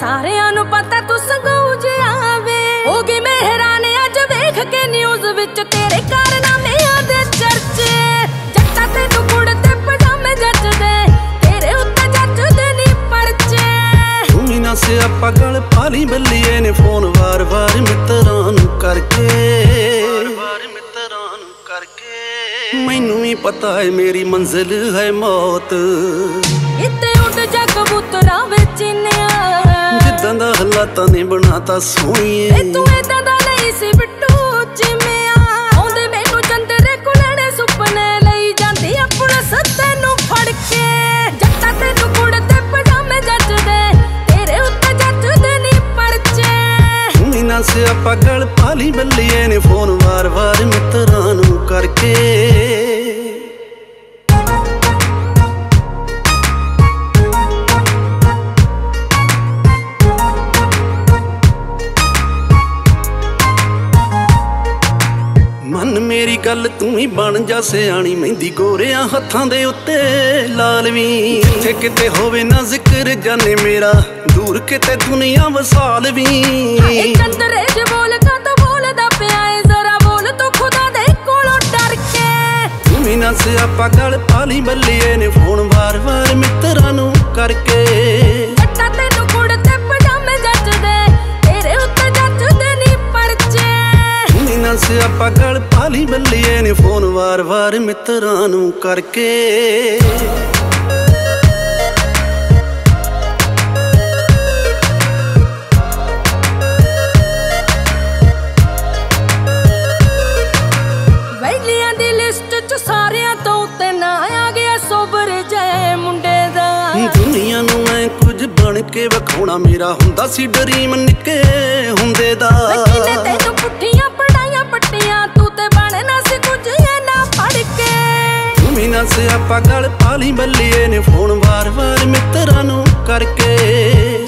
ਸਾਰਿਆਂ ਨੂੰ ਪਤਾ ਤੂੰ ਸੰਗੂ ਜਿਹਾ ਵੇ ਹੋ। ਗਈ ਮਿਹਰਾਨ ਅੱਜ ਵੇਖ ਕੇ ਨਿਊਜ਼ ਵਿੱਚ ਤੇਰੇ ਕਾਰਨਾਮਿਆਂ ਦੇ ਚਰਚੇ। ਜੱਟਾ ਤੇ ਤੂੰ ਕੁੜ ਤੇ ਪਜਾਮੇ ਜੱਜਦੇ ਤੇਰੇ ਉੱਤੇ ਜੱਜਦੇ ਨਹੀਂ ਪਰਚੇ। ਤੂੰ ਵੀ ਨਾ ਸਿਆਪਾ ਗਲ ਪਾਲੀ ਬੱਲੀਏ ਨੇ ਫੋਨ ਵਾਰ-ਵਾਰ ਮਿੱਤਰਾਂ ਨੂੰ ਕਰਕੇ। ਵਾਰ ਮਿੱਤਰਾਂ ਨੂੰ ਕਰਕੇ। ਮੈਨੂੰ ਵੀ ਪਤਾ ਹੈ ਮੇਰੀ ਮੰਜ਼ਿਲ ਹੈ ਮੌਤ। ਜਿੱਦਾਂ ਦਾ ਹਾਲਾਤਾਂ ਨੇ ਬਣਾਤਾ ਸੋਹਣੀਏ ਏ। ਤੂੰ ਏਦਾਂ ਦਾ ਨਹੀਂ ਸੀ ਬਿੱਟੂ ਜਿਵੇਂ ਆਉਂਦੇ ਮੈਨੂੰ ਚੰਦਰੇ ਕੁਲੜੇ ਸੁਪਨੇ ਲਈ ਜਾਂਦੀ ਆ ਪੁਲਿਸ ਤੈਨੂੰ ਫੜ ਕੇ। ਜੱਟਾ ਤੈਨੂੰ ਕੁੜ ਤੇ ਪਜਾਮੇ ਜੱਜਦੇ ਤੇਰੇ ਉੱਤੇ ਜੱਜਦੇ ਨਹੀਂ ਪਰਚੇ। ਤੂੰ ਵੀ ਨਾ ਸਿਆਪਾ ਗਲ ਪਾਲੀ ਬੱਲੀਏ ਨੇ ਫੋਨ ਵਾਰ-ਵਾਰ ਮਨ ਮੇਰੀ ਗੱਲ ਤੂੰ ਹੀ ਬਣ ਜਾ ਸਿਆਣੀ ਮਹਿੰਦੀ ਗੋਰਿਆਂ ਹੱਥਾਂ ਦੇ ਉੱਤੇ ਲਾਲਵੀ ਜਿੱਥੇ ਕਿਤੇ ਹੋਵੇ ਨਾ ਜ਼ਿਕਰ ਜਾਣੇ ਮੇਰਾ ਦੂਰ ਕਿਤੇ ਦੁਨੀਆ ਵਸਾਲ ਵੀ। ਏ ਚੰਦਰੇ ਜੇ ਬੋਲ ਕਾ ਤੂੰ ਬੋਲਦਾ ਪਿਆ ਏ ਜ਼ਰਾ ਬੋਲ ਤੂੰ ਖੁਦਾ ਦੇ ਕੋਲੋਂ ਡਰ ਕੇ। ਤੂੰ ਵੀ ਨਾ ਸਿਆਪਾ ਗਲ ਪਾਲੀ ਬੱਲੀਏ ਨੇ ਫੋਨ ਵਾਰ-ਵਾਰ ਮਿੱਤਰਾਂ ਨੂੰ ਕਰਕੇ। ਨਾ ਸਿਆਪਾ ਗਲ ਪਾਲੀ ਬੱਲੀਏ ਨੇ ਫੋਨ ਵਾਰ-ਵਾਰ ਮਿੱਤਰਾਂ ਨੂੰ ਕਰਕੇ। ਵੈਲੀਆਂ ਦੀ ਲਿਸਟ ਚ ਸਾਰਿਆਂ ਤੋਂ ਉੱਤੇ ਨਾ ਆ ਗਿਆ ਸੋਬਰ ਜੈ ਮੁੰਡੇ ਦਾ। ਦੁਨੀਆ ਨੂੰ ਮੈਂ ਕੁਝ ਬਣ ਕੇ ਵਿਖਾਉਣਾ ਮੇਰਾ ਹੁੰਦਾ ਸੀ ਡਰੀਮ ਨਿੱਕੇ ਹੁੰਦੇ ਦਾ। ਕਿਨੇ ਤੈਨੂੰ ਪੁੱਠੀਆਂ ਤੂੰ ਵੀ ਨਾ ਸਿਆਪਾ ਗਲ ਪਾਲੀ ਬੱਲੀਏ ਨੇ ਫੋਨ ਵਾਰ-ਵਾਰ ਮਿੱਤਰਾਂ ਨੂੰ ਕਰਕੇ।